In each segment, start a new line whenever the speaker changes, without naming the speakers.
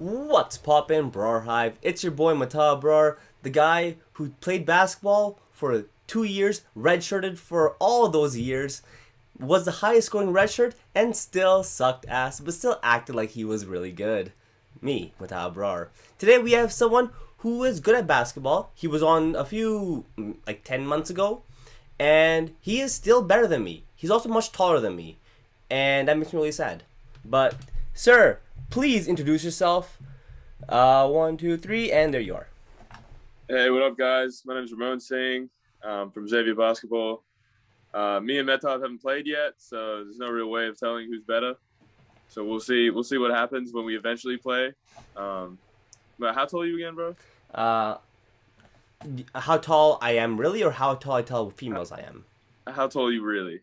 What's poppin', Brar Hive? It's your boy Mehtab Brar, the guy who played basketball for two years, redshirted for all those years, was the highest scoring redshirt, and still sucked ass, but still acted like he was really good. Me, Mehtab Brar. Today we have someone who is good at basketball. He was on a few, mm, like 10 months ago, and he is still better than me. He's also much taller than me, and that makes me really sad. But, sir, please introduce yourself. Uh, one, two, three, and there you are.
Hey, what up, guys? My name is Ramon Singh um, from Xavier Basketball. Uh, me and Mehtab haven't played yet, so there's no real way of telling who's better. So we'll see. We'll see what happens when we eventually play. Um, but how tall are you again, bro?
Uh, how tall I am really, or how tall I tell females I am?
How tall are you really?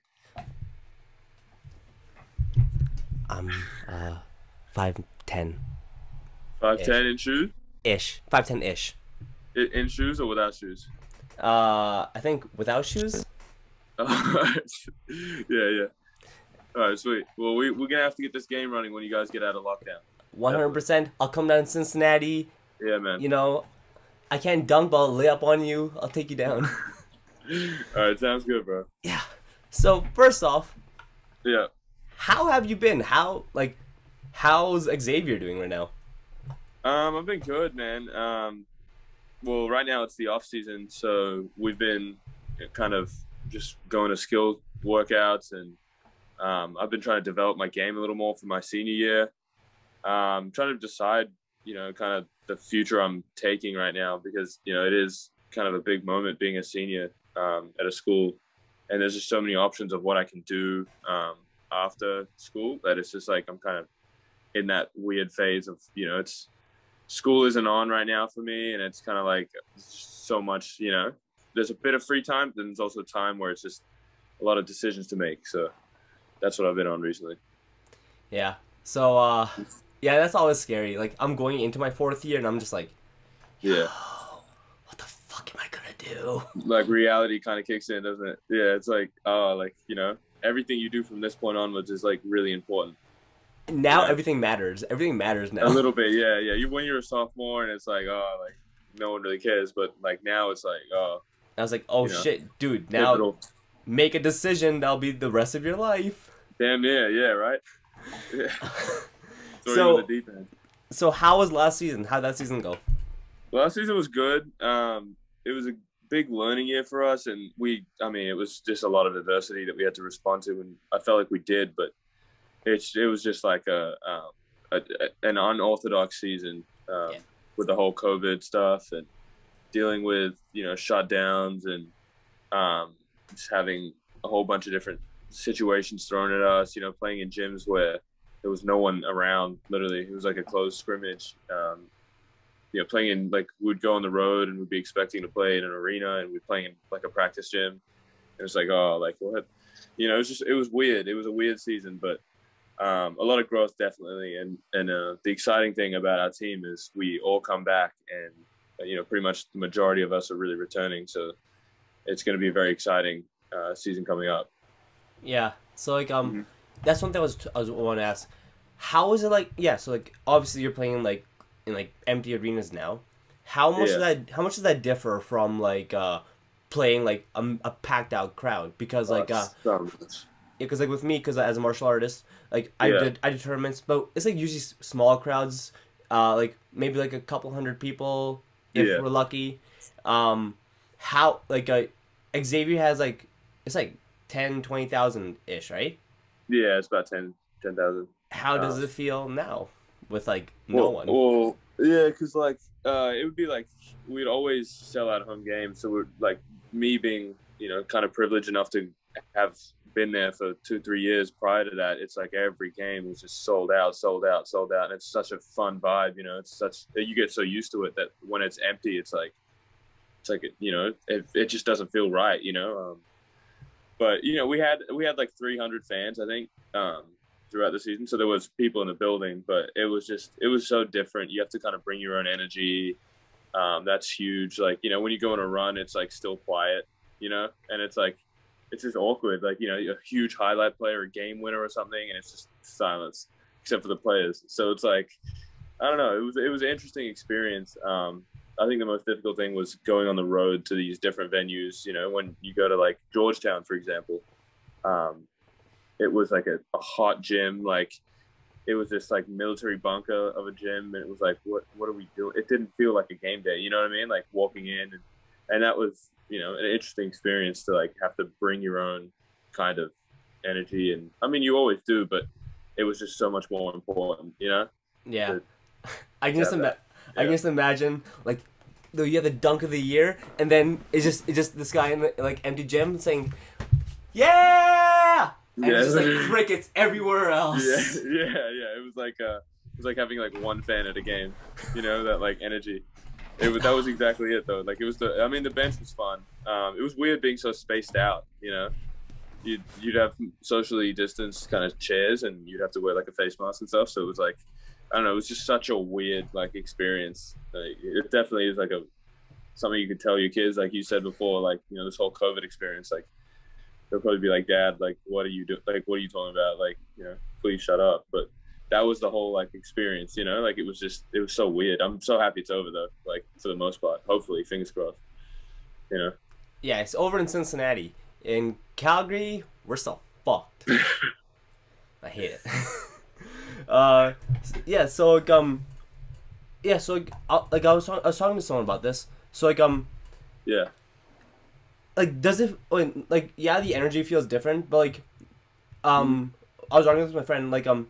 I'm uh, five ten
Five ten in shoes?
ish, five ten ish.
In, in shoes or without shoes?
Uh, I think without shoes.
yeah, yeah. All right, sweet. Well, we we're gonna have to get this game running when you guys get out of lockdown.
One hundred percent. I'll come down to Cincinnati.
Yeah, man.
You know, I can't dunk, but I'll lay up on you. I'll take you down.
All right, sounds good, bro.
yeah. So first off,
Yeah.
how have you been? How like, how's Xavier doing right now?
Um, I've been good, man. Um, well, right now it's the off season, so we've been kind of just going to skill workouts, and um, I've been trying to develop my game a little more for my senior year. Um, trying to decide, you know, kind of the future I'm taking right now because you know it is kind of a big moment being a senior um, at a school, and there's just so many options of what I can do um, after school that it's just like I'm kind of in that weird phase of you know it's school isn't on right now for me and it's kind of like so much you know there's a bit of free time then there's also time where it's just a lot of decisions to make so that's what i've been on recently
Yeah. So uh, yeah, that's always scary. Like I'm going into my fourth year, and I'm just like,
yeah
what the fuck am I gonna do?
like reality kind of kicks in doesn't it yeah it's like oh like you know everything you do from this point onwards is like really important
Now
Yeah.
everything matters. Everything matters now.
a little bit yeah yeah you when you're a sophomore and it's like oh like no one really cares but like now it's like oh
I was like, oh
You know,
shit, dude. Now
pivotal.
make a decision. That'll be the rest of your life.
damn yeah yeah right yeah
So-
the deep end
So how was last season? How'd that season go?
Last season was good. Um, it was a big learning year for us, and we, I mean, it was just a lot of adversity that we had to respond to, and I felt like we did, but it's it was just like a, um, a, a an unorthodox season um,
Yeah.
with the whole COVID stuff and dealing with you know shutdowns and um, just having a whole bunch of different situations thrown at us. You know, playing in gyms where there was no one around. Literally, it was like a closed scrimmage. Um, you know, playing in like we'd go on the road and we'd be expecting to play in an arena and we'd playing in like a practice gym. And it's like, oh, like what? You know, it was just it was weird. It was a weird season, but um, a lot of growth definitely. And and uh, the exciting thing about our team is we all come back and uh, you know pretty much the majority of us are really returning. So it's going to be a very exciting uh, season coming up.
Yeah. So like um,
Mhm.
that's one thing I was I was want to ask. How is it like? Yeah. So like obviously you're playing like in like empty arenas now. How much
Yeah.
does that? How much does that differ from like uh playing like a, a packed out crowd? Because like uh
so.
Because like with me because as a martial artist like i
Yeah.
did i did tournaments but it's like usually small crowds uh like maybe like a couple hundred people if
Yeah.
we're lucky um how like uh, xavier has like it's like 10 20000 ish right
yeah, it's about 10 10,000.
how does
Uh,
it feel now with like no
well,
one
Well, yeah, because like uh, it would be like we'd always sell out home games. So we're like me being you know kind of privileged enough to have been there for two three years prior to that. It's like every game was just sold out, sold out, sold out, and it's such a fun vibe. You know, it's such you get so used to it that when it's empty, it's like it's like you know it, it just doesn't feel right. You know. Um, but you know we had we had like 300 fans I think um, throughout the season. So there was people in the building, but it was just it was so different. You have to kind of bring your own energy. Um, that's huge. Like you know when you go on a run, it's like still quiet, you know, and it's like it's just awkward. Like you know a huge highlight play or a game winner or something, and it's just silence except for the players. So it's like I don't know. It was it was an interesting experience. Um, I think the most difficult thing was going on the road to these different venues. You know, when you go to like Georgetown, for example, um, it was like a, a hot gym. Like it was this like military bunker of a gym, and it was like, what what are we doing? It didn't feel like a game day. You know what I mean? Like walking in, and, and that was you know an interesting experience to like have to bring your own kind of energy. And I mean, you always do, but it was just so much more important. You know?
Yeah. I can just
Yeah,
ima-
that-
I can just imagine like though you have the dunk of the year and then it's just it's just this guy in the like empty gym saying yeah and it's just like crickets everywhere else
yeah, yeah, yeah. It was like uh, it was like having like one fan at a game, you know, that like energy. It was that was exactly it though. Like it was the. I mean, the bench was fun. Um, it was weird being so spaced out. You know, you'd you'd have socially distanced kind of chairs, and you'd have to wear like a face mask and stuff. So it was like, I don't know. It was just such a weird like experience. Like, it definitely is like a something you could tell your kids, like you said before, like you know this whole COVID experience, like they'll probably be like, "Dad, like, what are you doing? Like, what are you talking about? Like, you know, please shut up." But that was the whole like experience, you know. Like, it was just, it was so weird. I'm so happy it's over though. Like for the most part, hopefully, fingers crossed. You know.
yeah it's over in Cincinnati in Calgary we're so fucked I hate it uh yeah so like um yeah so like, I, like I was talking I was talking to someone about this so like um
Yeah.
like does it like yeah the energy feels different but like um i was arguing with my friend like um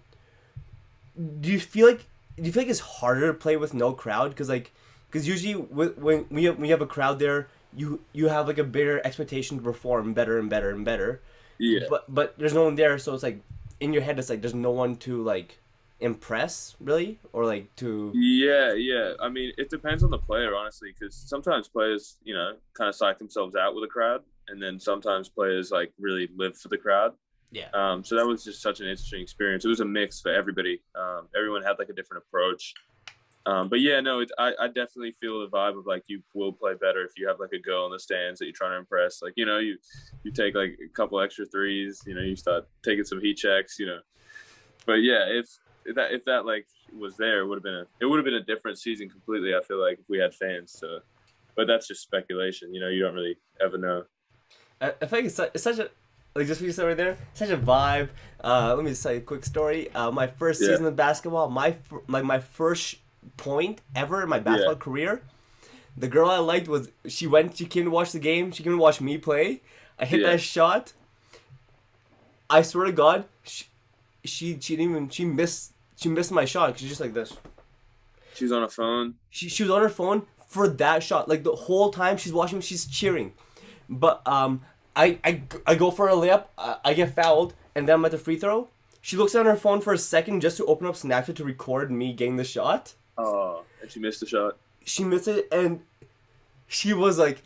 do you feel like do you feel like it's harder to play with no crowd because like because usually when we have, when you have a crowd there you you have like a bigger expectation to perform better and better and better
Yeah.
but but there's no one there so it's like in your head it's like there's no one to like impress really or like to
Yeah, yeah. I mean, it depends on the player, honestly, because sometimes players, you know, kind of psych themselves out with a crowd, and then sometimes players like really live for the crowd.
Yeah
Um, so that was just such an interesting experience. It was a mix for everybody. Um, everyone had like a different approach. Um, but yeah, no, it, I, I definitely feel the vibe of like you will play better if you have like a girl in the stands that you're trying to impress. Like you know, you you take like a couple extra threes. You know, you start taking some heat checks. You know, but yeah, if, if that if that like was there, it would have been a it would have been a different season completely. I feel like if we had fans. So, but that's just speculation. You know, you don't really ever know.
I, I think it's it's such a like just what you said right there, such a vibe. Uh, let me just tell you a quick story. Uh, my first
Yeah.
season of basketball, my like my first point ever in my basketball career, the girl I liked was she went she came to watch the game. She came to watch me play. I hit
Yeah.
that shot. I swear to God, she, she she didn't even she missed she missed my shot. She's just like this.
She's on a phone.
She, she was on her phone for that shot. Like the whole time she's watching, me, she's cheering. But um, I, I, I go for a layup, I, I get fouled, and then I'm at the free throw. She looks on her phone for a second just to open up Snapchat to record me getting the shot.
Oh, and she missed the shot.
She missed it, and she was like,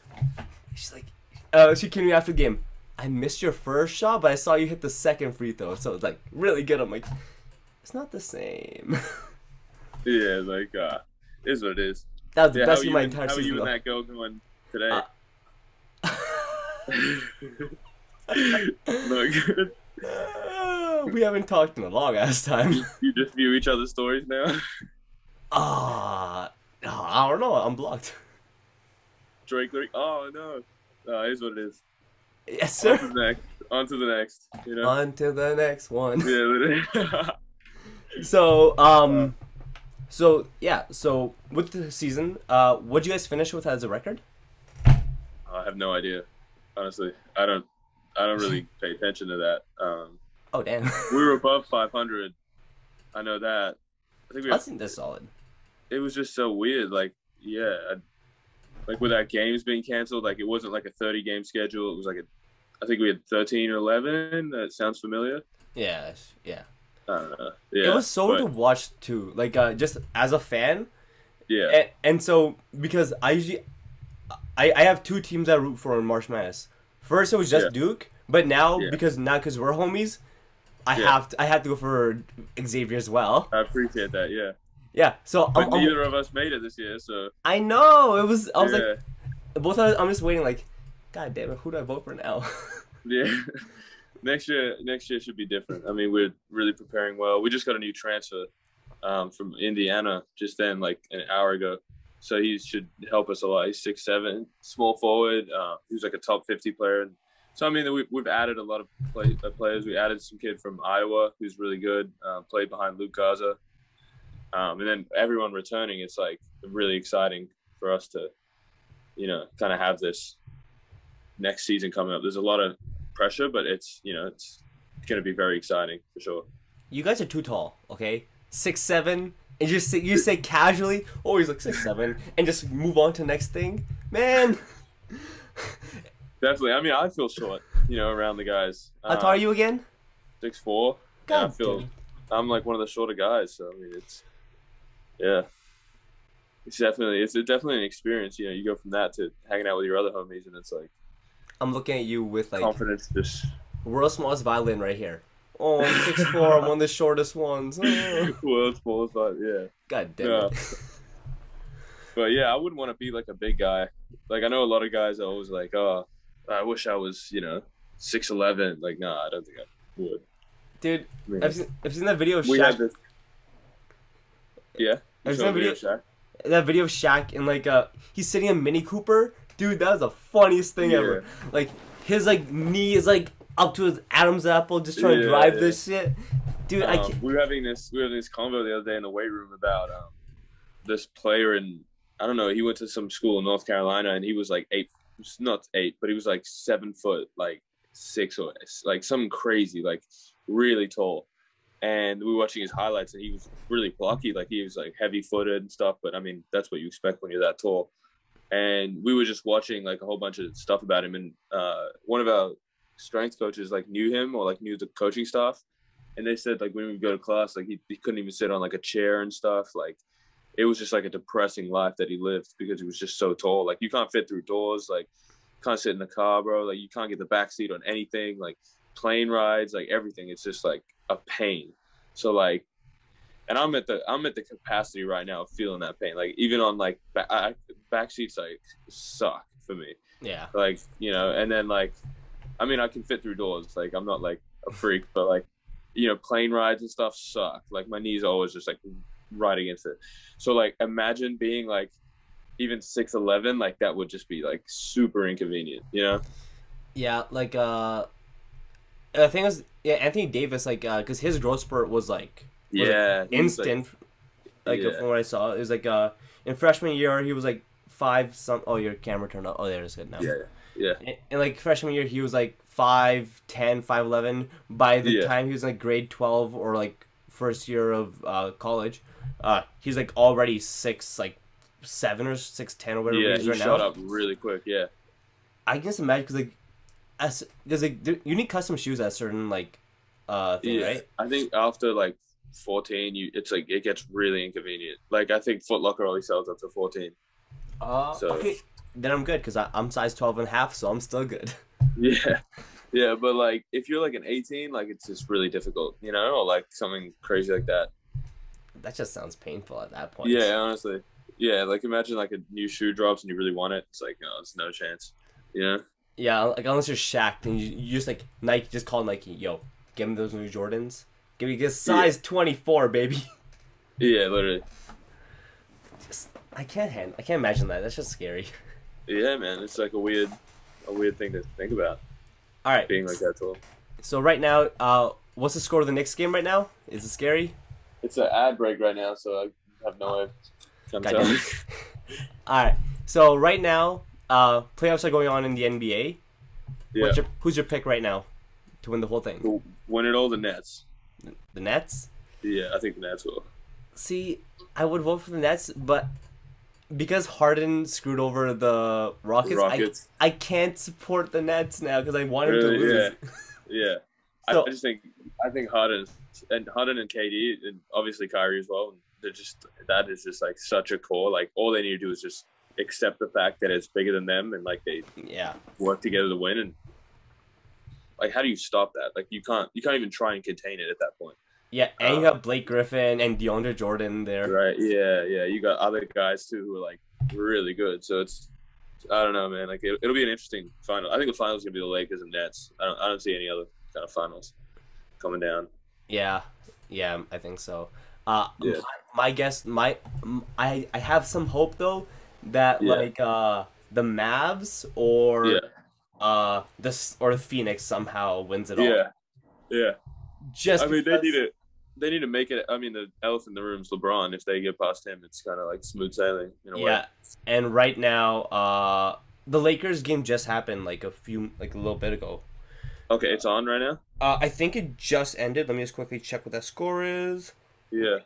she's like, uh, she came to me after the game. I missed your first shot, but I saw you hit the second free throw, so it's like really good. I'm like, it's not the same.
Yeah, like uh, is what it is.
that was the
Yeah,
best
how
of my entire
how
season.
you and that girl going today?
Uh,
Not good.
Uh, we haven't talked in a long ass time.
You just view each other's stories now.
Ah, oh, I don't know. I'm blocked.
Drake, Drake. Oh no. Uh, is what it is.
Yes,
On to
sir.
the next. On to the next. You know.
On to the next one.
yeah.
So, um, so yeah. So with the season, uh, what'd you guys finish with as a record?
I have no idea. Honestly, I don't. I don't really pay attention to that. Um,
Oh damn,
we were above 500. I know that. I think we.
I think that's solid.
it was just so weird. Like, yeah, I, like with our games being canceled, like it wasn't like a 30 game schedule. It was like a, I think we had 13 or 11. That sounds familiar.
Yeah, yeah.
I don't know. Yeah,
it was so
but-
to watch too. Like, uh, just as a fan,
Yeah,
and, and so because I usually, I I have two teams I root for in March Madness. First it was just
Yeah.
Duke, but now
Yeah.
because now because we're homies, I
Yeah.
have to I have to go for Xavier as well.
I appreciate that. Yeah,
Yeah, so
but
I'm, I'm-
neither of us made it this year, so
I know it was. I was
yeah,
like, both. of us, I'm just waiting. Like, God damn it, who do I vote for now?
yeah. next year, next year should be different. I mean, we're really preparing well. We just got a new transfer, um, from Indiana just then, like an hour ago. So he should help us a lot. He's six seven, small forward. Uh, he was like a top fifty player. So I mean, we've we've added a lot of play, uh, players. We added some kid from Iowa who's really good. Uh, played behind Luka Garza, um, and then everyone returning. It's like really exciting for us to, you know, kind of have this next season coming up. There's a lot of pressure, but it's you know it's going to be very exciting for sure.
You guys are too tall, okay? Six seven, and just say, you say casually, "Oh, he's like six seven, and just move on to the next thing, man.
Definitely. I mean, I feel short, you know, around the guys.
How tall are um, you again?
Six four.
God
I feel
damn.
I'm like one of the shorter guys, so I mean, it's yeah. It's definitely it's definitely an experience. You know, you go from that to hanging out with your other homies, and it's like
I'm looking at you with like
confidence just
world's smallest violin right here. Oh, I'm six four. I'm one of the shortest ones.
World's smallest, but yeah.
God damn
Yeah.
it.
But yeah, I wouldn't want to be like a big guy. Like I know a lot of guys are always like, oh, I wish I was, you know, six eleven. Like, nah, I don't think I would.
Dude,
I mean,
I've seen, I've seen that video of
we had this. Yeah.
I've seen that
video
video.
Shaq?
That video of Shaq and like uh, he's sitting in Mini Cooper. Dude, that was the funniest thing
Yeah.
ever. Like his like knee is like up to his Adam's apple, just trying to drive
yeah.
this shit. Dude, I
Um,
can't.
we were having this we were having this convo the other day in the weight room about um, this player in I don't know he went to some school in North Carolina and he was like eight not eight but he was like seven foot like six or like something crazy like really tall and we were watching his highlights and he was really blocky like he was like heavy footed and stuff but I mean that's what you expect when you're that tall and we were just watching like a whole bunch of stuff about him and uh, one of our strength coaches like knew him or like knew the coaching staff. And they said like when we go to class like he, he couldn't even sit on like a chair and stuff. Like it was just like a depressing life that he lived because he was just so tall. Like you can't fit through doors. Like can't sit in the car bro. Like you can't get the back seat on anything. Like plane rides like everything. It's just like a pain. So like and i'm at the i'm at the capacity right now of feeling that pain. Like even on like back, back seats like suck for me.
Yeah.
like you know and then like i mean i can fit through doors like i'm not like a freak but like you know plane rides and stuff suck like my knees always just like right against it so like imagine being like even 6'11 like that would just be like super inconvenient you know
Yeah, like uh, I think it was yeah Anthony Davis like uh, cause his growth spurt was like Was
yeah like-
instant. Like,
Yeah.
from what I saw, it was like uh in freshman year he was like five some. Oh, your camera turned off. Oh, there it's good now.
yeah yeah
In, in like freshman year he was like five ten, five eleven. By the
Yeah.
time he was like grade twelve or like first year of uh college, uh he's like already six like seven or six ten or whatever
yeah
he is
he
right
shot
now.
up really quick yeah
I can just imagine because like, as because like there- you need custom shoes at a certain like uh thing,
yeah
right?
i think after like 14 you it's like it gets really inconvenient like i think Foot Locker only sells up to 14
Uh,
So-
okay, then I'm good because I'm size 12 and a half, so I'm still good.
Yeah. Yeah, but like if you're like an 18, like it's just really difficult, you know, or like something crazy like that.
That just sounds painful at that point.
Yeah, honestly. Yeah, like imagine like a new shoe drops and you really want it. It's like, no, it's no chance. You know?
Yeah, like unless you're shacked and you, you just like Nike, just call Nike, yo, give me those new Jordans. Give me just size 24, baby.
Yeah, literally.
Just, I can't hand, I can't imagine that. That's just scary.
Yeah, man. It's like a weird a weird thing to think about,
All right.
being like that tall.
So right now, uh, what's the score of the Knicks game right now? Is it scary?
It's an ad break right now, so I have no way. I'm
God
telling
damn
you.
All right. So right now, uh, playoffs are going on in the NBA.
Yeah.
What's your, who's your pick right now to win the whole thing?
Win it all the Nets.
The Nets.
Yeah, I think the Nets will.
See, I would vote for the Nets, but because Harden screwed over the Rockets,
Rockets.
I I can't support the Nets now because I wanted
Really?
to lose.
Yeah. I,
So-
I just think I think Harden and Harden and KD and obviously Kyrie as well. They're just that is just like such a core. Like all they need to do is just accept the fact that it's bigger than them and like they
Yeah.
work together to win. And like, how do you stop that? Like you can't you can't even try and contain it at that point.
Yeah, and you got Blake Griffin and DeAndre Jordan there.
Right? Yeah, yeah. You got other guys too who are like really good. So it's I don't know, man. Like it, it'll be an interesting final. I think the finals gonna be the Lakers and Nets. I don't I don't see any other kind of finals coming down.
Yeah, yeah, I think so. Uh,
Yeah.
my, my guess, my I have some hope though that
Yeah.
like uh the Mavs or
Yeah.
uh this or the Phoenix somehow wins it all.
Yeah, yeah.
Just
I mean, they
because-
need to they need to make it. I mean, the elephant in the room is LeBron. If they get past him, it's kind of like smooth sailing in a way.
Yeah, and right now, uh, the Lakers game just happened like a few like a little bit ago.
Okay, it's on right now.
Uh, I think it just ended. Let me just quickly check what that score is.
Yeah,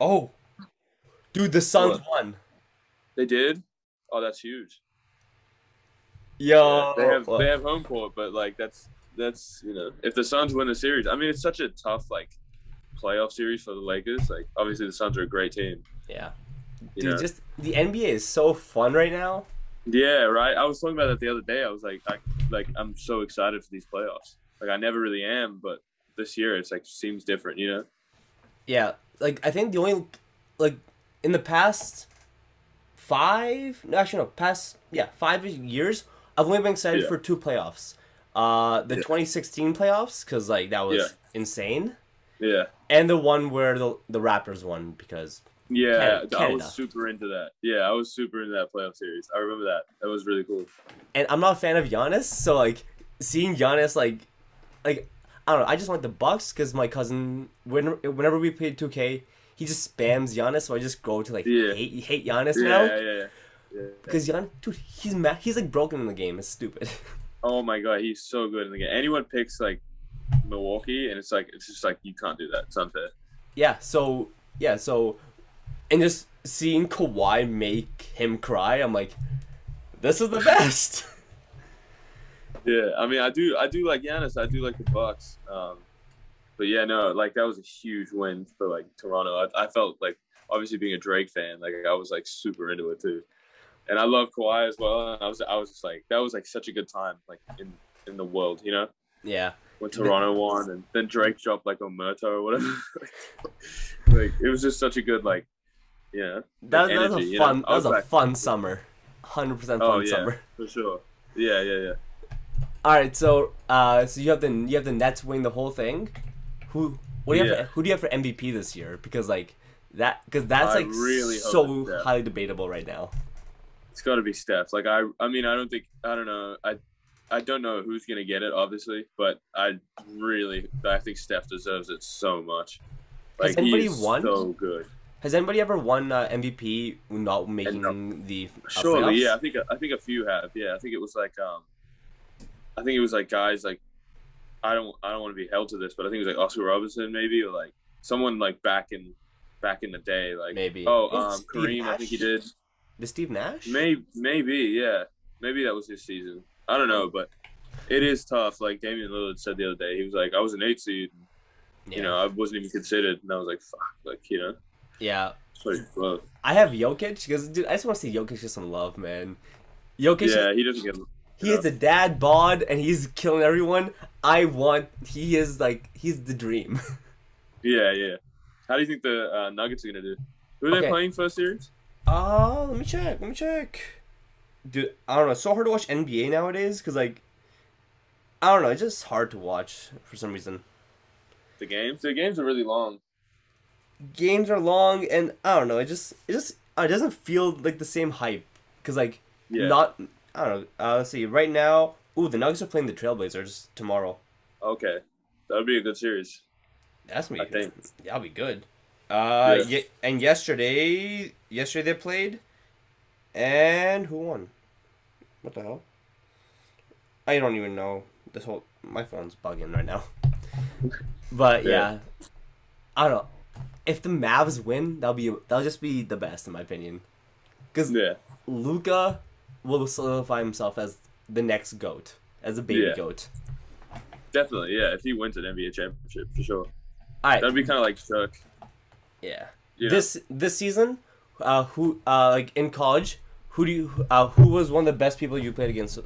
Oh, dude, the Suns
What?
won.
they did. Oh, that's huge.
Yo,
they have they have home court, but like that's that's you know if the Suns win the series, I mean it's such a tough like playoff series for the Lakers. Like obviously the Suns are a great team.
yeah,
You
dude,
know?
just the NBA is so fun right now.
Yeah, right. I was talking about that the other day. I was like, I, like I'm so excited for these playoffs. Like I never really am, but this year it's like seems different. You know?
Yeah, like I think the only like in the past five, no, actually no, past yeah five years, I've only been excited
Yeah.
for two playoffs. Uh, the
Yeah.
2016 playoffs because like that was
Yeah.
insane,
Yeah.
and the one where the the Raptors won because
Yeah,
Canada-
I was super into that. Yeah, I was super into that playoff series. I remember that. That was really cool.
and I'm not a fan of Giannis, so like seeing Giannis like like I don't know, I just want the Bucks because my cousin when whenever we play 2K, he just spams Giannis, so I just go to like
Yeah.
hate hate Giannis
Yeah,
now
yeah, yeah. yeah.
because Giannis, dude, he's mad, he's like broken in the game. It's stupid.
Oh my god, he's so good in the game. Anyone picks like Milwaukee, and it's like it's just like you can't do that. It's unfair.
yeah, so yeah, so and just seeing Kawhi make him cry, I'm like, this is the best.
Yeah, I mean, I do, I do like Giannis. I do like the Bucks. Um, but yeah, no, like that was a huge win for like Toronto. I, I felt like obviously being a Drake fan, like I was like super into it too, and I love Kawhi as well. And I was, I was just like that was like such a good time, like in in the world, you know,
yeah,
when Toronto won, and then Drake dropped like Omerta or whatever. like it was just such a good like, yeah,
that, that was
energy,
a
you know?
fun, that was
was
a fun summer, hundred percent fun
Oh, yeah.
summer.
for sure. Yeah, yeah, yeah.
All right, so uh, so you have the you have the Nets winning the whole thing. Who what do you have? For, who do you have for MVP this year? Because like that because that's
I
like
really
so highly debatable right now.
It's got to be Steph. Like I, I mean, I don't think I don't know. I, I don't know who's gonna get it, obviously, but I really, I think Steph deserves it so much.
Has
Like he
anybody won?
so good.
Has anybody ever won uh, MVP not making the uh,
Surely,
playoffs?
yeah. I think I think a few have. Yeah, I think it was like um, I think it was like guys like I don't I don't want to be held to this, but I think it was like Oscar Robertson maybe or like someone like back in back in the day like
Maybe.
oh um Kareem I think he did
The Steve Nash.
Maybe, maybe, yeah, maybe that was his season. I don't know, but it is tough. Like Damian Lillard said the other day, he was like, "I was an eight seed,
Yeah.
you know, I wasn't even considered," and I was like, "Fuck," like you know,
yeah.
it's pretty close.
I have Jokic because dude, I just want to see Jokic get some love, man. Jokic,
Yeah, he doesn't get.
he is a dad bod and he's killing everyone. I want. He is like he's the dream.
Yeah, yeah. How do you think the uh, Nuggets are gonna do? Who are they
Okay.
playing first series?
Uh, let me check. Let me check. Dude, I don't know. It's so hard to watch NBA nowadays because, like, I don't know. It's just hard to watch for some reason.
The games. The games are really long.
Games are long, and I don't know. It just, it just, it doesn't feel like the same hype because, like,
Yeah.
not. I don't know. Uh, let's see. Right now, ooh, the Nuggets are playing the Trailblazers tomorrow.
Okay, that would be a good series.
That's me.
I think.
That'll be good. Uh,
Yeah.
ye- and yesterday, yesterday they played, and who won? What the hell? I don't even know. This whole my phone's bugging right now. But yeah,
Yeah.
I don't know. If the Mavs win, that'll be that'll just be the best in my opinion. Because
Yeah,
Luka will solidify himself as the next goat, as a baby
Yeah.
goat.
definitely. Yeah, if he wins an NBA championship, for sure.
All right,
That'd be kind of like Chuck.
yeah.
You know?
This this season, uh, who uh like in college, who do you uh who was one of the best people you played against?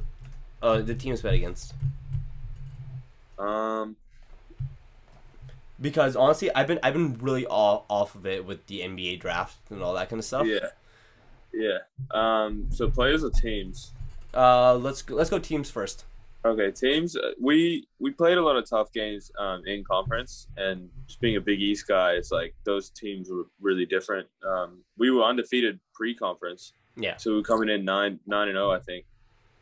Uh, the teams played against.
Um.
Because honestly, I've been I've been really all off of it with the NBA draft and all that kind of stuff.
Yeah. Yeah. Um. So players or teams?
Uh, let's go, let's go teams first.
Okay, teams. uh, We we played a lot of tough games um, in conference, and just being a Big East guy, it's like those teams were really different. Um, we were undefeated pre-conference,
Yeah.
so we were coming in nine nine and zero, I think.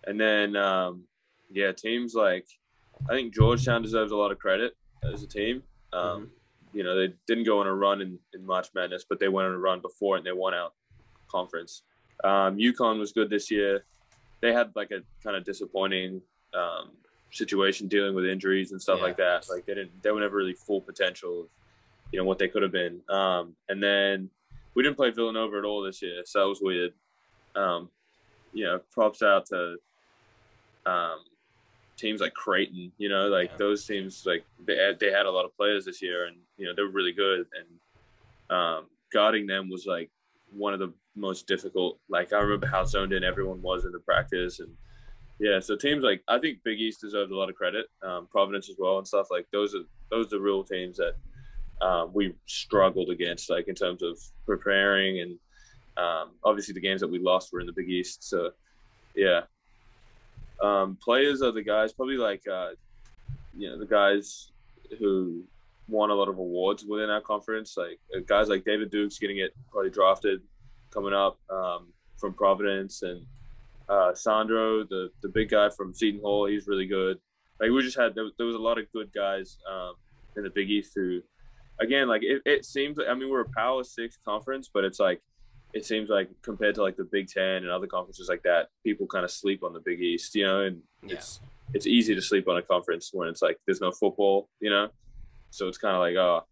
And then um, yeah, teams like I think Georgetown deserves a lot of credit as a team. Um, You know, they didn't go on a run in, in March Madness, but they went on a run before and they won out conference. Um, UConn was good this year. They had like a kind of disappointing um, situation dealing with injuries and stuff
Yeah.
like that. Like they didn't, they were never really full potential of, you know, what they could have been. Um, and then we didn't play Villanova at all this year, so that was weird. Um, you know, props out to um, teams like Creighton. You know, like
Yeah.
those teams, like they had, they had a lot of players this year, and you know they were really good. And um, guarding them was like one of the most difficult. Like I remember how zoned in everyone was in the practice, and yeah, so teams like I think Big East deserves a lot of credit, um, Providence as well, and stuff like those are those are the real teams that um, we struggled against, like in terms of preparing and um, obviously the games that we lost were in the Big East. So yeah, um, players are the guys probably like uh, you know the guys who won a lot of awards within our conference, like uh, guys like David Dukes getting it probably drafted coming up um, from Providence and uh, Sandro, the the big guy from Seton Hall, he's really good. Like we just had there, there was a lot of good guys um, in the Big East who, again, like it, it seems. Like I mean, we're a Power Six conference, but it's like it seems like compared to like the Big Ten and other conferences like that, people kind of sleep on the Big East, you know, and
Yeah.
it's it's easy to sleep on a conference when it's like there's no football, you know. So it's kind of like, oh,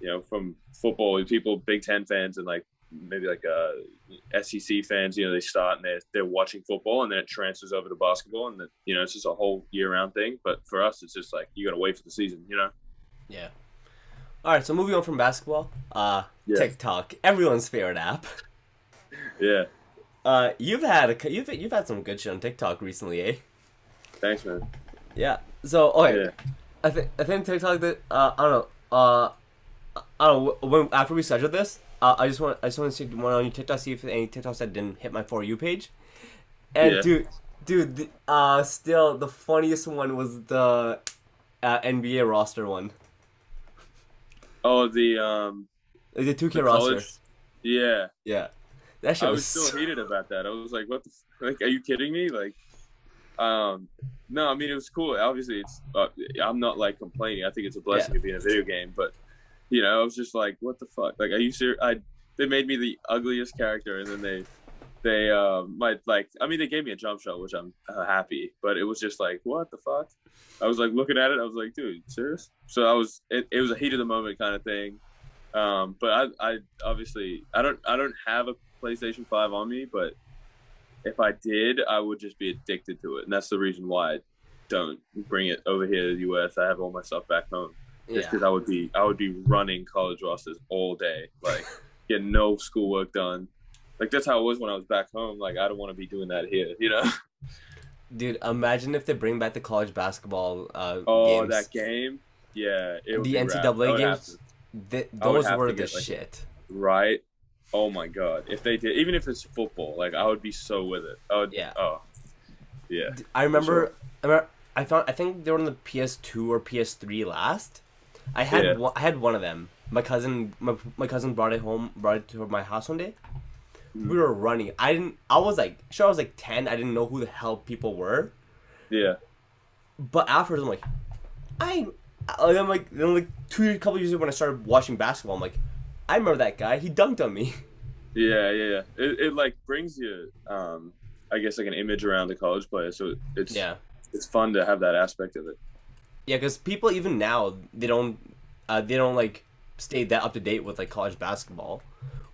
you know, from football, people, Big Ten fans, and like maybe like uh, SEC fans, you know, they start and they're they're watching football, and then it transfers over to basketball, and then you know it's just a whole year round thing. But for us, it's just like you got to wait for the season, you know.
Yeah. All right. So moving on from basketball, uh,
Yeah.
TikTok, everyone's favorite app.
Yeah.
Uh, you've had a, you've you've had some good shit on TikTok recently, eh?
Thanks, man.
Yeah. So okay,
Yeah.
I think I think TikTok that uh I don't know uh I don't know when after we scheduled this uh, I just want I just want to see one on your TikTok see if any TikToks that didn't hit my for you page, and
Yeah.
dude dude the, uh still the funniest one was the uh, NBA roster one
Oh, the um,
like the two K roster
college. Yeah.
yeah that shit
I
was,
was still
so-
heated about that. I was like, "What the? f- Like, are you kidding me?" Like, um, no. I mean, it was cool. Obviously, it's. Uh, I'm not like complaining. I think it's a blessing
Yeah.
to be in a video game, but you know, I was just like, "What the fuck? Like, are you serious?" I they made me the ugliest character, and then they they uh my like. I mean, they gave me a jump shot, which I'm uh, happy, but it was just like, "What the fuck?" I was like looking at it. I was like, "Dude, serious?" So I was. It, it was a heat of the moment kind of thing. Um, but I, I obviously I don't I don't have a PlayStation Five on me, but if I did, I would just be addicted to it, and that's the reason why I don't bring it over here to the U.S. I have all my stuff back home, just
yeah
because I would be I would be running college rosters all day, like getting no schoolwork done. Like that's how it was when I was back home. Like I don't want to be doing that here, you know.
dude imagine if they bring back the college basketball uh
Oh,
games
that game, yeah, it would
the NCAA games th- those were the
get, like,
shit
right? Oh my god, if they did, even if it's football, like I would be so with it. I would,
Yeah.
Oh, yeah.
I remember, I remember. I found. I think they were on the PS2 or PS3 last. I had.
Yeah.
One, I had one of them. My cousin. My, my cousin brought it home. Brought it to my house one day.
Mm.
We were running. I didn't. I was like, sure. I was like ten. I didn't know who the hell people were.
Yeah.
But afterwards, I'm like, I. Like, I'm like, then like two couple years ago when I started watching basketball, I'm like, I remember that guy. He dunked on me.
Yeah, yeah, yeah. It, it like brings you, um, I guess, like an image around the college player. So it's
Yeah.
it's fun to have that aspect of it.
Yeah, because people even now they don't uh, they don't like stay that up to date with like college basketball,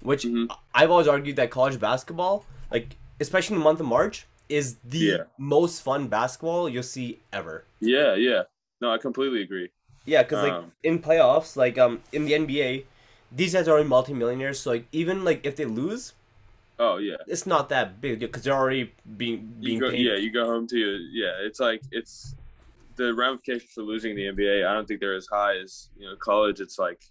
which
Mhm.
I've always argued that college basketball, like especially in the month of March, is the
Yeah.
most fun basketball you'll see ever.
Yeah, yeah. No, I completely agree.
Yeah, because like
Um,
in playoffs, like um in the NBA, these guys are already multimillionaires. So like even like if they lose,
Oh yeah.
it's not that big because they're already being being
You go,
paid.
yeah, you go home to your yeah. It's like it's the ramifications for losing the NBA. I don't think they're as high as you know college. It's like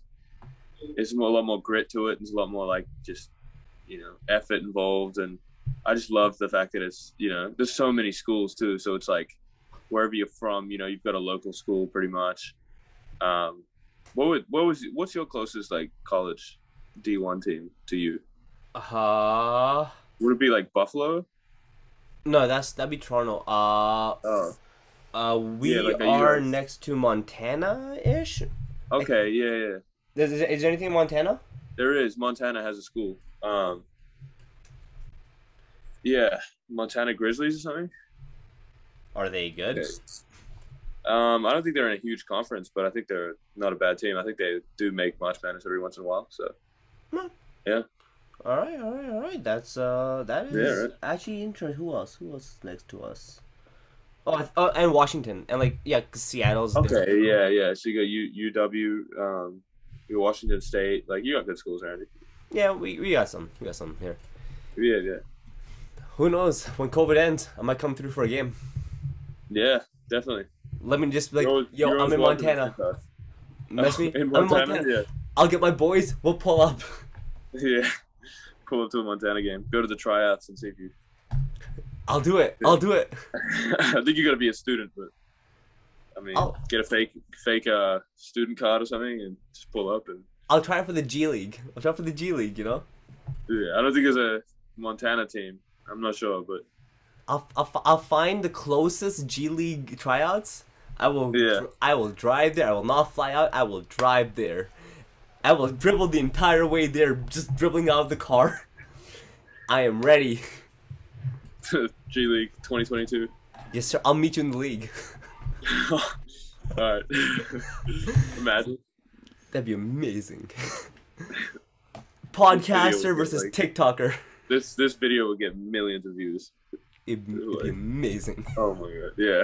it's more, a lot more grit to it. There's a lot more like just you know effort involved, and I just love the fact that it's you know there's so many schools too. So it's like wherever you're from, you know, you've got a local school pretty much. Um, what would what was what's your closest like college D one team to you?
Uh,
Would it be like Buffalo?
no, that's that'd be Toronto. Uh,
Oh,
uh, we
Yeah, like
are next to Montana ish.
okay, yeah, yeah.
Is, is, is there anything in Montana?
There is. Montana has a school. Um, yeah, Montana Grizzlies or something.
Are they good?
Okay. Um, I don't think they're in a huge conference, but I think they're not a bad team. I think they do make March Madness every once in a while. So yeah.
All right, all right, all right. That's uh, that is
Yeah, right.
actually interesting. Who else? Who else is next to us? Oh, oh, and Washington, and like yeah, 'cause Seattle's
okay, yeah, yeah. So you got U, UW, um, you Washington State. Like you got good schools, Randy.
Yeah, we, we got some. We got some here.
Yeah, yeah,
Who knows? When COVID ends, I might come through for a game.
yeah, definitely.
Let me just be like,
always-
yo, I'm in Montana. Mess me.
in
I'm in
Montana,
Montana. I'll get my boys. We'll pull up.
yeah, yeah. Pull up to a Montana game. Go to the tryouts and see if you.
I'll do it. I'll do it.
I think you got to be a student, but I mean,
I'll-
get a fake fake uh student card or something and just pull up and
I'll try for the G League. I'll try for the G League. You know.
yeah. I don't think there's a Montana team. I'm not sure, but
I'll, I'll, I'll find the closest G League tryouts. I will
Yeah.
I will drive there. I will not fly out. I will drive there. I will dribble the entire way there, just dribbling out of the car. I am ready.
G League 2022.
Yes, sir. I'll meet you in the league.
All right. Imagine.
That'd be amazing. Podcaster versus
like-
TikToker.
This this video would get millions of views.
It'd, it'd be amazing.
Oh my god. Yeah.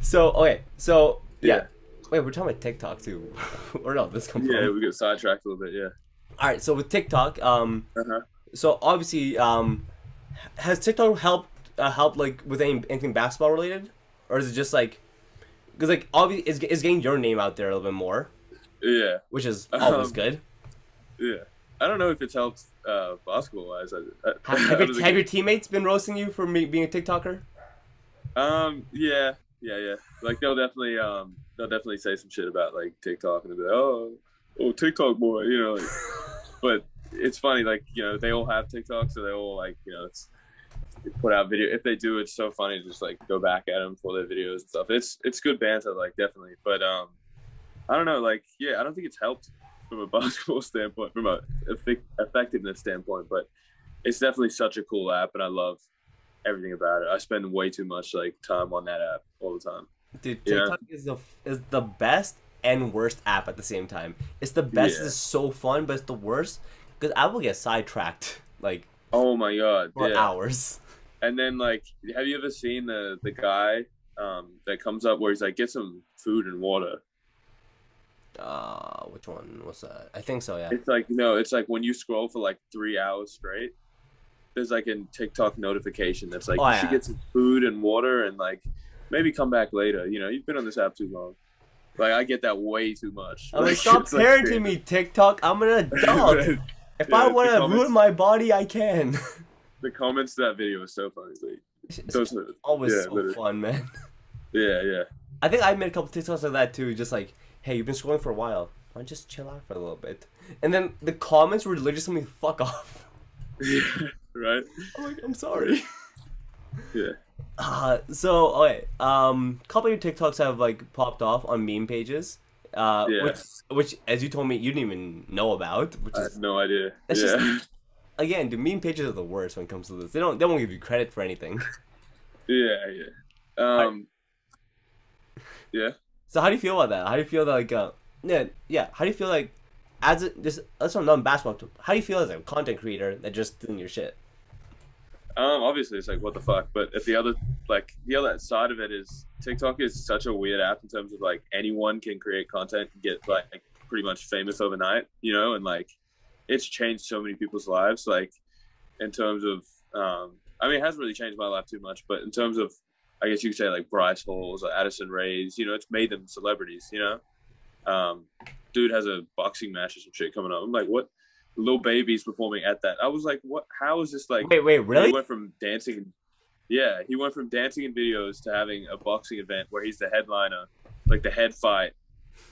So okay, so yeah.
Yeah.
Wait, we're talking about TikTok too, or no? This comes
yeah,
from.
we get sidetracked a little bit. Yeah.
All right, so with TikTok, um,
Uh-huh.
so obviously, um, has TikTok helped uh, helped like with any, anything basketball related, or is it just like, because like obviously it's, it's getting your name out there a little bit more,
Yeah.
which is always
Um,
good.
Yeah. I don't know if it's helped uh, basketball wise. I, I,
Have, your, have your teammates been roasting you for me being a TikToker?
Um. Yeah. Yeah. Yeah. Like they'll definitely um they'll definitely say some shit about like TikTok and they'll be like, oh oh TikTok boy, you know. Like, but it's funny like you know they all have TikTok, so they all like you know it's put out video. If they do, it's so funny to just like go back at them for their videos and stuff. It's it's good banter, like definitely. But um, I don't know, like yeah, I don't think it's helped from a basketball standpoint, from a effect- effectiveness standpoint, but it's definitely such a cool app, and I love everything about it. I spend way too much like time on that app all the time.
Dude,
Yeah.
TikTok is the is the best and worst app at the same time. It's the best.
Yeah.
It's so fun, but it's the worst because I will get sidetracked like
Oh my god,
for
yeah.
hours.
And then like, have you ever seen the the guy um, that comes up where he's like, get some food and water?
Uh, which one was that? I think so. Yeah.
It's like you know, it's like when you scroll for like three hours straight. There's like a TikTok notification that's like
Oh,
you should get some food and water and like maybe come back later. You know, you've been on this app too long. Like I get that way too much.
I'm like, stop
it's like-
parenting me, TikTok. I'm an adult. If
Yeah,
I want to ruin my body, I can.
the comments to that video is so funny. Like,
it's
those
always
yeah,
so
literally.
fun, man.
yeah, yeah.
I think I made a couple TikToks like that too. Just like, hey, you've been scrolling for a while. Why don't you just chill out for a little bit? And then the comments were literally something, fuck off.
Yeah, right?
I'm like, I'm sorry.
Yeah.
Uh, so okay, um, couple of your TikToks have like popped off on meme pages, uh,
Yeah.
which, which as you told me you didn't even know about, which
I
is
no idea.
That's
yeah.
just- again, the meme pages are the worst when it comes to this. They don't, they won't give you credit for anything.
yeah, yeah. Um, yeah.
So how do you feel about that? How do you feel that like, uh, yeah, yeah, how do you feel like, as a, this, that's not non-basketball. How do you feel as a content creator that just doing your shit?
Um, obviously it's like what the fuck, but at the other like the other side of it is TikTok is such a weird app in terms of like anyone can create content and get like pretty much famous overnight, you know, and like it's changed so many people's lives. Like in terms of, um, I mean, it hasn't really changed my life too much, but in terms of, I guess you could say like Bryce Halls or Addison Rays, you know, it's made them celebrities, you know. Um, dude has a boxing match or some shit coming up. I'm like, what? Lil Baby's performing at that. I was like, what? How is this like?
Wait, wait, really?
He went from dancing. Yeah, he went from dancing in videos to having a boxing event where he's the headliner, like the head fight,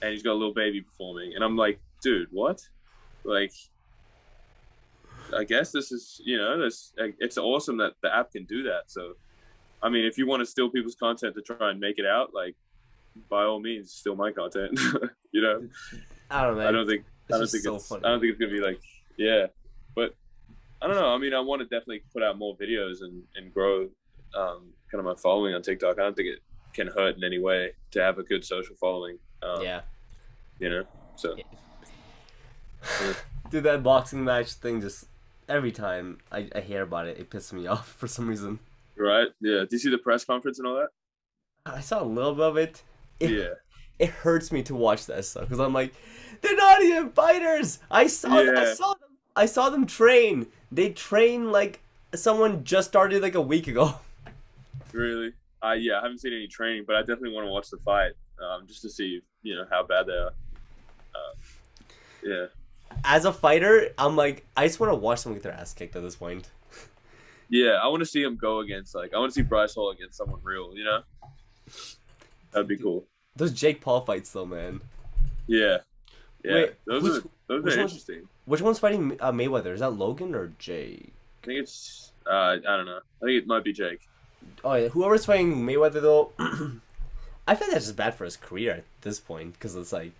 and he's got a Lil Baby performing. And I'm like, dude, what? Like, I guess this is, you know, this it's awesome that the app can do that. So, I mean, if you want to steal people's content to try and make it out, like, by all means, steal my content. you know,
I don't know.
I don't think I don't think
so
it's
funny.
I don't think it's gonna be like yeah, but I don't know. I mean, I want to definitely put out more videos and and grow um, kind of my following on TikTok. I don't think it can hurt in any way to have a good social following. Um,
yeah.
you know. So
Yeah. Dude, that boxing match thing just every time I, I hear about it, it pisses me off for some reason.
right, yeah. Did you see the press conference and all that?
I saw a little bit of it. It,
Yeah,
it hurts me to watch that stuff because I'm like, they're not even fighters. I saw I saw them. I saw them train. They train like someone just started like a week ago.
really. Uh, yeah, I haven't seen any training, but I definitely want to watch the fight um, just to see you know how bad they are. Uh, yeah.
As a fighter, I'm like, I just want to watch someone get their ass kicked at this point.
Yeah, I want to see him go against like I want to see Bryce Hall against someone real. You know, that'd be cool.
Those Jake Paul fights, though, man.
Yeah, yeah.
Wait,
those are those
which
are
one's-
interesting.
Which one's fighting uh, Mayweather? Is that Logan or Jake?
I think it's uh, I don't know. I think it might be Jake.
Oh yeah, whoever's fighting Mayweather though, I feel that's just bad for his career at this point because it's like,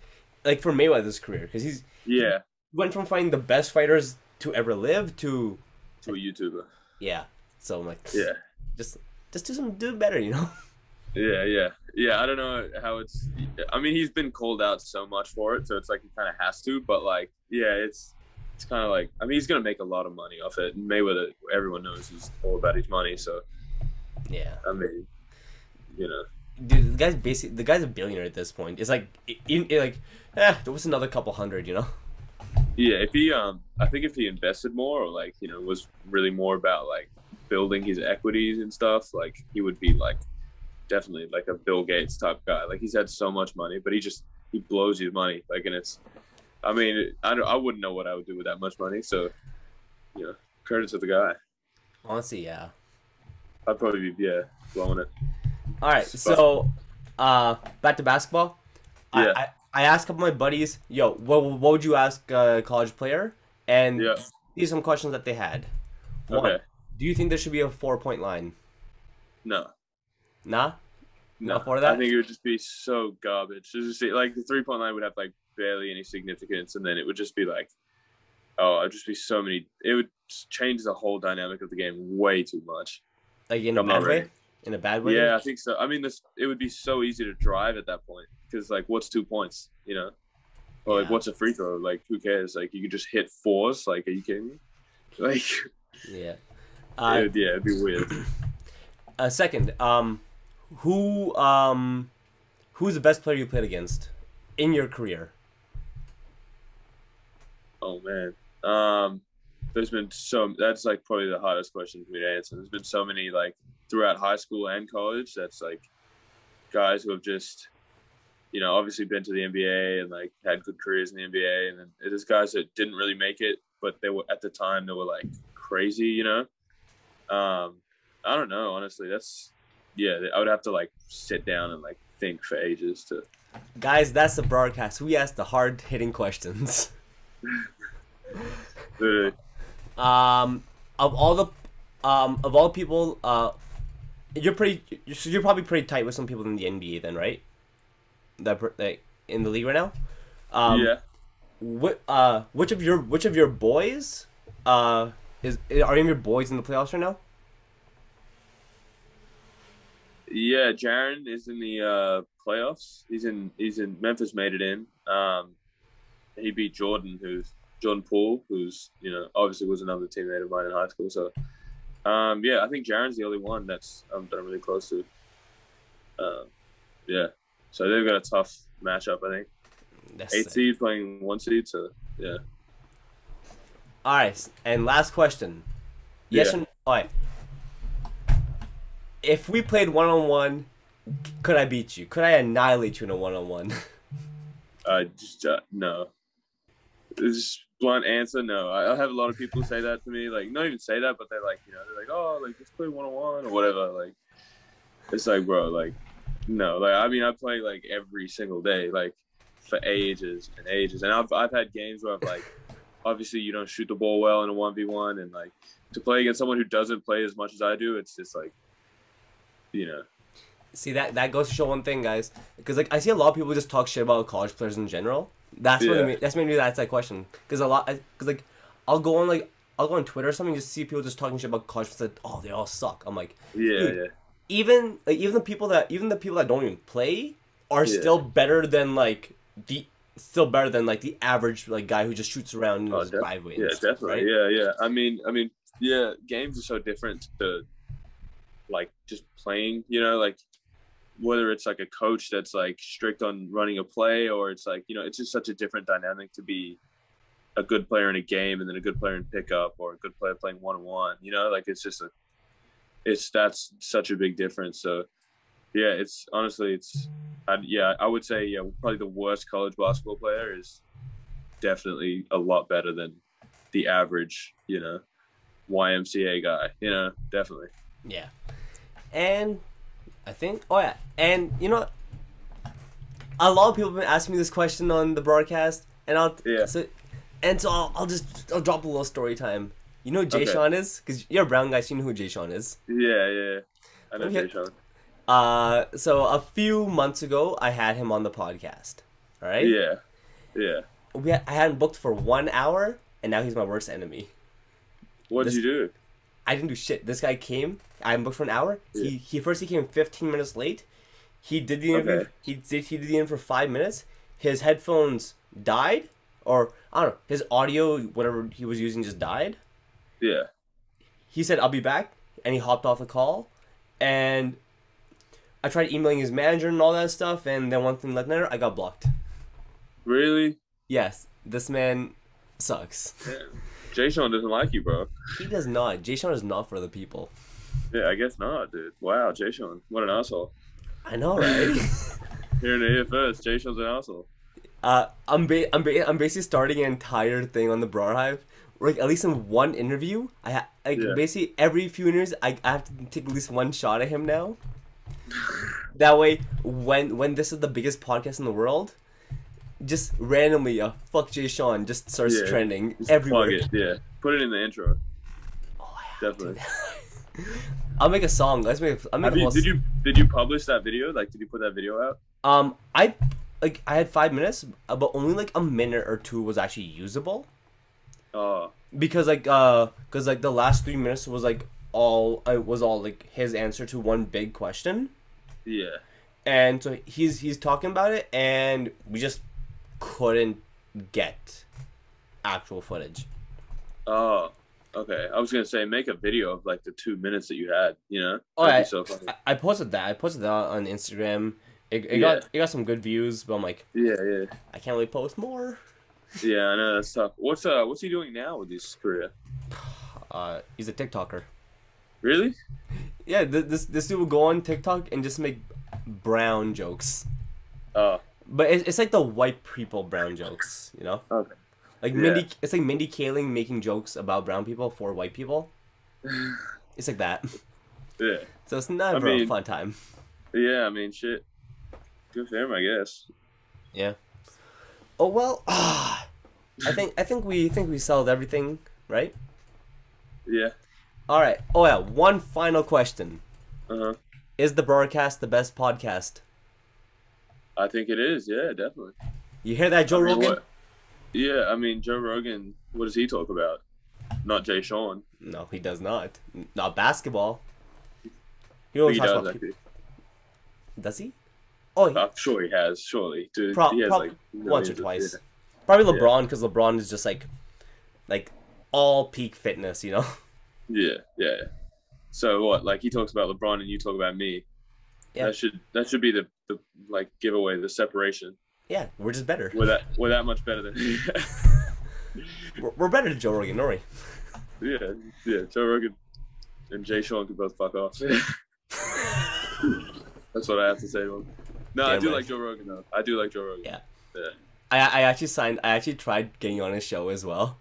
like for Mayweather's career because he's
Yeah,
he went from fighting the best fighters to ever live to
to a YouTuber.
yeah. So I'm like,
Yeah,
just just do some do better, you know.
yeah, yeah, yeah. I don't know how it's. I mean, he's been called out so much for it, so it's like he kind of has to. But like, yeah, it's it's kind of like. I mean, he's gonna make a lot of money off it. And Mayweather, everyone knows he's all about his money. So
Yeah,
I mean, you know,
dude, the guy's basically the guy's a billionaire at this point. It's like, in, in, like, eh, there was another couple hundred, you know.
yeah. If he, um, I think if he invested more, or like, you know, was really more about like building his equities and stuff, like he would be like definitely like a Bill Gates type guy. Like he's had so much money, but he just he blows his money. Like, and it's, I mean, I don't, I wouldn't know what I would do with that much money. So, you know, credit to the guy.
Honestly, yeah.
I'd probably be yeah blowing it.
All right, so uh, back to basketball.
Yeah.
I, I, I asked a couple of my buddies, yo, what, what would you ask a college player? And
Yeah.
these are some questions that they had. One,
Okay.
do you think there should be a four point line?
No.
Nah?
No,
Not for that?
I think it would just be so garbage. It's just like the three point line would have like barely any significance, and then it would just be like, oh, it'd just be so many. It would change the whole dynamic of the game way too much.
Like in a
I'm
bad way? In a bad way?
Yeah, I think so. I mean, this it would be so easy to drive at that point because like, what's two points? You know, or like, what's a free throw? Like, who cares? Like, you could just hit fours. Like, are you kidding me? Like,
Yeah.
it
Uh,
would, yeah, it'd be weird.
uh, second, um, who um, who's the best player you played against in your career?
Oh man. Um there's been so that's like probably the hardest question for me to answer. There's been so many like throughout high school and college that's like guys who have just you know, obviously been to the NBA and like had good careers in the NBA and then there's guys that didn't really make it, but they were at the time they were like crazy, you know? Um I don't know, honestly. That's yeah, I would have to like sit down and like think for ages to
Guys, that's the BrarCast. We ask the hard hitting questions. Um, of all the, um, of all people, uh, you're pretty, you're, so you're probably pretty tight with some people in the NBA, then, right? That like in the league right now. Um,
yeah.
What, uh, which of your, which of your boys, uh, is are any of your boys in the playoffs right now?
Yeah, Jaren is in the uh, playoffs. He's in. He's in. Memphis made it in. Um, he beat Jordan, who's Jordan Poole, who's you know obviously was another teammate of mine in high school. So, um, yeah, I think Jaren's the only one that's um, that I'm really close to. Um, yeah, so they've got a tough matchup. I think
That's
eight
sick.
seed playing one seed. So yeah,
All right, and last question. Yes
Yeah.
or all right. If we played one on one, could I beat you? Could I annihilate you in a one on one?
uh, just uh, no. This blunt answer, no. I I have a lot of people say that to me, like not even say that, but they're like, you know, they're like, oh, like let's play one on one or whatever. Like, it's like, bro, like, no, like I mean, I play like every single day, like for ages and ages, and I've I've had games where I've like, obviously you don't shoot the ball well in a one v one, and like to play against someone who doesn't play as much as I do, it's just like, you know,
See that that goes to show one thing, guys. Because like I see a lot of people just talk shit about college players in general. That's what
Yeah.
it ma- that's made me ask that question. Because a lot, because like I'll go on like I'll go on Twitter or something, and just see people just talking shit about college players. Like, oh, they all suck. I'm like,
yeah, yeah.
even like even the people that even the people that don't even play are
Yeah.
still better than like the still better than like the average like guy who just shoots around in
Oh,
his
def-
driveway.
Yeah,
stuff,
definitely.
right?
Yeah, yeah. I mean, I mean, yeah. Games are so different to like just playing. You know, like whether it's like a coach that's like strict on running a play, or it's like you know, it's just such a different dynamic to be a good player in a game and then a good player in pickup, or a good player playing one on one. You know, like it's just a, it's that's such a big difference. So. Yeah, it's honestly, it's, I, yeah, I would say, yeah, probably the worst college basketball player is definitely a lot better than the average, you know, YMCA guy. You know, definitely.
Yeah. And I think oh yeah. And you know? A lot of people have been asking me this question on the BrarCast and I'll
Yeah.
so and so I'll, I'll just I'll drop a little story time. You know who Jay
Okay.
Sean is? Because you're a brown guy, so you know who Jay Sean is.
Yeah, yeah. I know
Okay.
Jay Sean.
Uh so a few months ago I had him on the podcast. Alright?
Yeah, yeah.
We had, I had him booked for one hour and now he's my worst enemy.
What did you do?
I didn't do shit. This guy came. I am booked for an hour. He
Yeah.
he first he came 15 minutes late. He did the interview.
Okay.
He did he did the interview for five minutes. His headphones died, or I don't know. His audio, whatever he was using, just died.
Yeah.
He said, "I'll be back," and he hopped off the call. And I tried emailing his manager and all that stuff, and then one thing led another. I got blocked.
Really?
Yes, this man sucks.
Damn. Jay Sean doesn't like you, bro.
He does not. Jay Sean is not for the people.
Yeah, I guess not, dude. Wow, Jay Sean. What an asshole.
I know, right?
Hearing it here first, Jay Sean's an asshole.
Uh, I'm ba- I'm ba- I'm basically starting an entire thing on the Brar Hive. Like at least in one interview, I ha- like
Yeah.
basically every few years I, I have to take at least one shot at him now. that way, when when this is the biggest podcast in the world, just randomly, uh, fuck Jay Sean just starts
Yeah.
trending
Just
everywhere.
Plug it. Yeah. Put it in the intro.
Oh,
Definitely.
I'll make a song. Let's make. I'll make
Have
a
you, did you did you publish that video? Like, did you put that video out?
Um, I like I had five minutes, uh, but only like a minute or two was actually usable.
Oh,
because like uh because like the last three minutes was like all it was all like his answer to one big question
yeah.
and so he's he's talking about it and we just couldn't get actual footage
Oh, okay. I was gonna say make a video of like the two minutes that you had. You know,
Oh, I-
so.
I, posted that i posted that on instagram it, it
Yeah.
got it got some good views but i'm like
Yeah, yeah,
i can't really post more
yeah. I know that's tough. What's uh, what's he doing now with his career?
uh he's a tiktoker
Really?
yeah th- this this dude will go on tiktok and just make brown jokes
Oh,
but it, it's like the white people brown jokes you know
okay.
Like
Yeah.
Mindy, it's like Mindy Kaling making jokes about brown people for white people. It's like that.
Yeah,
So it's never a
mean-
fun time.
yeah. I mean, shit. Good for him, I guess.
Yeah. Oh well. Ah, I think I think we think we solved everything, right?
Yeah.
All right. Oh yeah. One final question:
Uh huh.
Is the BrarCast the best podcast?
I think it is. Yeah, definitely.
You hear that, Joe
I mean,
Rogan?
what- Yeah, I mean Joe Rogan. What does he talk about? Not Jay Sean.
No, he does not. Not basketball. He only talks
does.
about. Does he? Oh, he,
I'm sure he has. Surely, dude.
Pro-
he has
prob-
like
once or
millions of-
twice.
yeah.
Probably LeBron because LeBron is just like, like all peak fitness, you know.
Yeah, yeah. yeah. So what? Like he talks about LeBron and you talk about me.
Yeah.
That should that should be the, the like giveaway, the separation.
Yeah, we're just better.
We're that we're that much better than
We're, we're better than Joe Rogan, we?
Yeah, yeah. Joe Rogan and Jay Sean could both fuck off. That's what I have to say. No, I do
right.
like Joe Rogan though. I do like Joe Rogan.
Yeah.
Yeah.
I I actually signed. I actually tried getting on his show as well.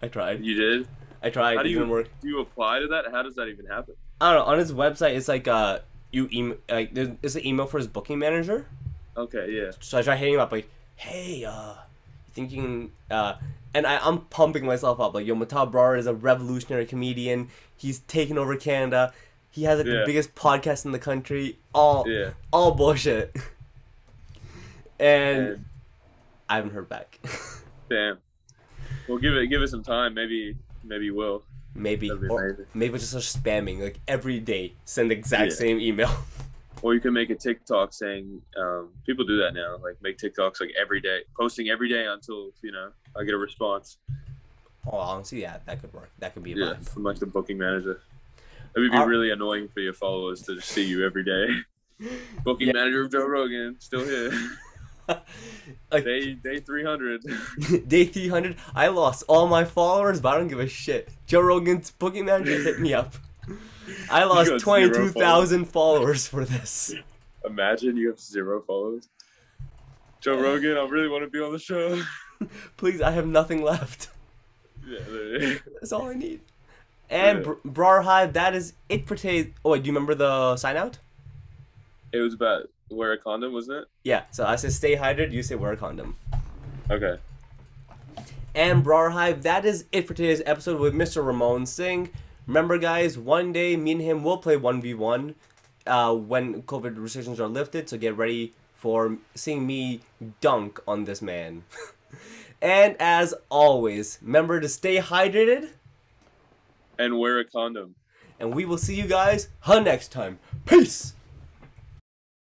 I tried.
You did?
I tried.
How do you
work.
do you apply to that? How does that even happen?
I don't know. On his website, it's like uh, you email like there's it's an email for his booking manager.
Okay, yeah.
So I try hitting him up like, hey, uh, you think you can uh, and I I'm pumping myself up like yo, Mehtab Brar is a revolutionary comedian. He's taken over Canada. He has like, the biggest podcast in the country. All
Yeah.
all bullshit. and
And
I haven't heard back.
damn. Well, give it give it some time. Maybe maybe you will.
Maybe or maybe just start spamming like every day. Send the exact
Yeah.
same email.
Or you can make a TikTok saying, um, people do that now. Like make TikToks like every day, posting every day until you know I get a response.
Oh, honestly, yeah, that That could work. That could be a
Yeah,
vibe.
from like the booking manager. It would be
Are-
really annoying for your followers to just see you every day. booking
Yeah.
manager of Joe Rogan, still here.
Like
day day three hundred.
day 300, I lost all my followers, but I don't give a shit. Joe Rogan's booking manager hit me up. I lost
got zero
22,000 followers for this.
Imagine you have zero followers. Joe Rogan, I really want to be on the show.
Please, I have nothing left.
Yeah.
That's all I need. And
Yeah.
Br- that is it for today. Oh, wait, do you remember the sign out?
it was about wear a condom, wasn't it?
Yeah, so I said stay hydrated, you say wear a condom.
Okay.
and Brar Hive. That is it for today's episode with Mr. Ramon Singh. Remember, guys, one day me and him will play 1v1 uh, when COVID restrictions are lifted, so get ready for seeing me dunk on this man. and as always, remember to stay hydrated,
And wear a condom.
and we will see you guys huh, next time. Peace!